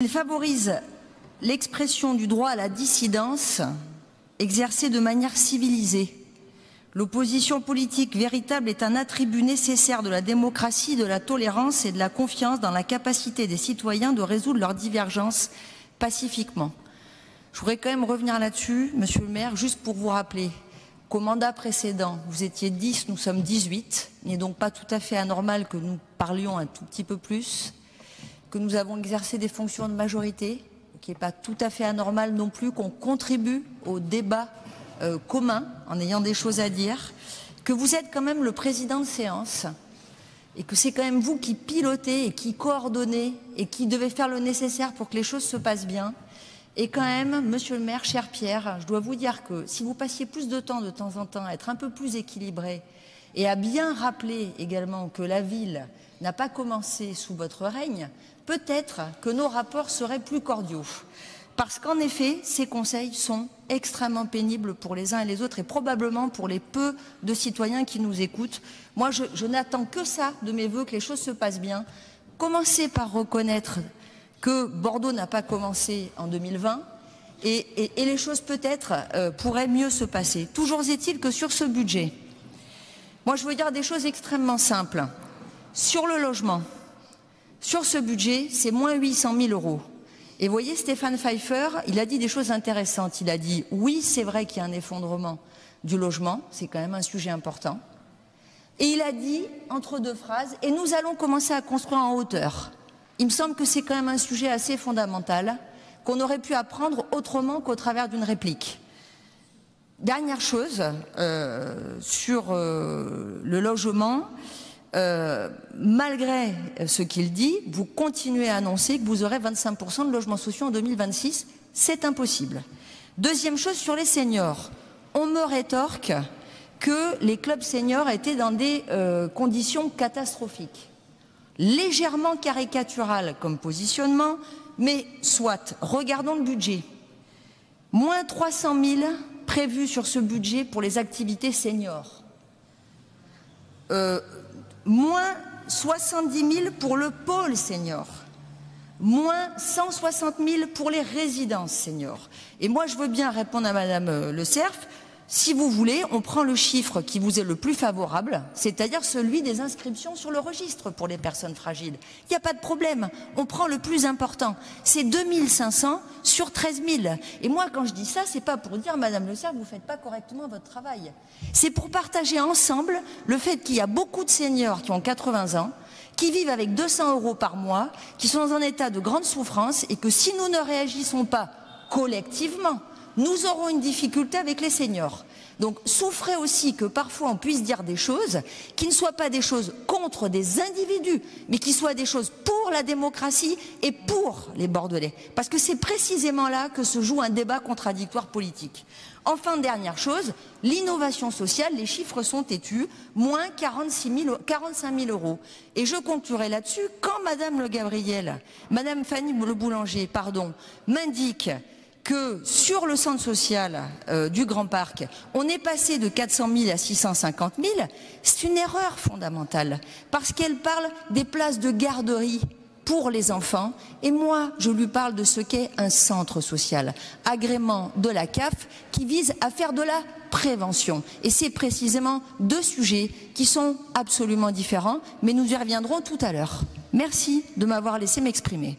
Il favorise l'expression du droit à la dissidence exercée de manière civilisée. L'opposition politique véritable est un attribut nécessaire de la démocratie, de la tolérance et de la confiance dans la capacité des citoyens de résoudre leurs divergences pacifiquement. Je voudrais quand même revenir là-dessus, Monsieur le maire, juste pour vous rappeler qu'au mandat précédent, vous étiez 10, nous sommes 18. Il n'est donc pas tout à fait anormal que nous parlions un tout petit peu plus, que nous avons exercé des fonctions de majorité, qui n'est pas tout à fait anormal non plus qu'on contribue au débat euh, commun en ayant des choses à dire, que vous êtes quand même le président de séance et que c'est quand même vous qui pilotez et qui coordonnez et qui devez faire le nécessaire pour que les choses se passent bien. Et quand même, monsieur le maire, cher Pierre, je dois vous dire que si vous passiez plus de temps de temps en temps à être un peu plus équilibré et à bien rappeler également que la ville n'a pas commencé sous votre règne, peut-être que nos rapports seraient plus cordiaux. Parce qu'en effet, ces conseils sont extrêmement pénibles pour les uns et les autres et probablement pour les peu de citoyens qui nous écoutent. Moi, je, n'attends que ça de mes voeux, que les choses se passent bien. Commencez par reconnaître que Bordeaux n'a pas commencé en 2020 et, et, et les choses peut-être euh, pourraient mieux se passer. Toujours est-il que sur ce budget, moi je veux dire des choses extrêmement simples. Sur le logement, sur ce budget, c'est moins 800 000 euros. Et vous voyez, Stéphane Pfeiffer, il a dit des choses intéressantes. Il a dit, oui, c'est vrai qu'il y a un effondrement du logement, c'est quand même un sujet important. Et il a dit, entre deux phrases, et nous allons commencer à construire en hauteur. Il me semble que c'est quand même un sujet assez fondamental qu'on aurait pu apprendre autrement qu'au travers d'une réplique. Dernière chose euh, sur euh, le logement, euh, malgré ce qu'il dit, vous continuez à annoncer que vous aurez 25% de logements sociaux en 2026. C'est impossible. Deuxième chose sur les seniors, on me rétorque que les clubs seniors étaient dans des conditions catastrophiques légèrement caricatural comme positionnement, mais soit, regardons le budget. Moins 300 000 prévus sur ce budget pour les activités seniors. Euh, moins 70 000 pour le pôle senior. Moins 160 000 pour les résidences seniors. Et moi, je veux bien répondre à Madame Le Cerf si vous voulez, on prend le chiffre qui vous est le plus favorable, c'est-à-dire celui des inscriptions sur le registre pour les personnes fragiles. Il n'y a pas de problème. On prend le plus important. C'est 2500 sur 13 000. Et moi, quand je dis ça, c'est pas pour dire, Madame Le Serre, vous ne faites pas correctement votre travail. C'est pour partager ensemble le fait qu'il y a beaucoup de seniors qui ont 80 ans, qui vivent avec 200 euros par mois, qui sont dans un état de grande souffrance et que si nous ne réagissons pas collectivement, nous aurons une difficulté avec les seniors. Donc souffrez aussi que parfois on puisse dire des choses qui ne soient pas des choses contre des individus, mais qui soient des choses pour la démocratie et pour les Bordelais. Parce que c'est précisément là que se joue un débat contradictoire politique. Enfin, dernière chose, l'innovation sociale, les chiffres sont têtus, moins 46 000, 45 000 euros. Et je conclurai là-dessus, quand Madame Le Gabriel, Madame Fanny Le Boulanger, pardon, m'indique que sur le centre social euh, du Grand Parc, on est passé de 400 000 à 650 000, c'est une erreur fondamentale, parce qu'elle parle des places de garderie pour les enfants, et moi, je lui parle de ce qu'est un centre social, agrément de la CAF, qui vise à faire de la prévention. Et c'est précisément deux sujets qui sont absolument différents, mais nous y reviendrons tout à l'heure. Merci de m'avoir laissé m'exprimer.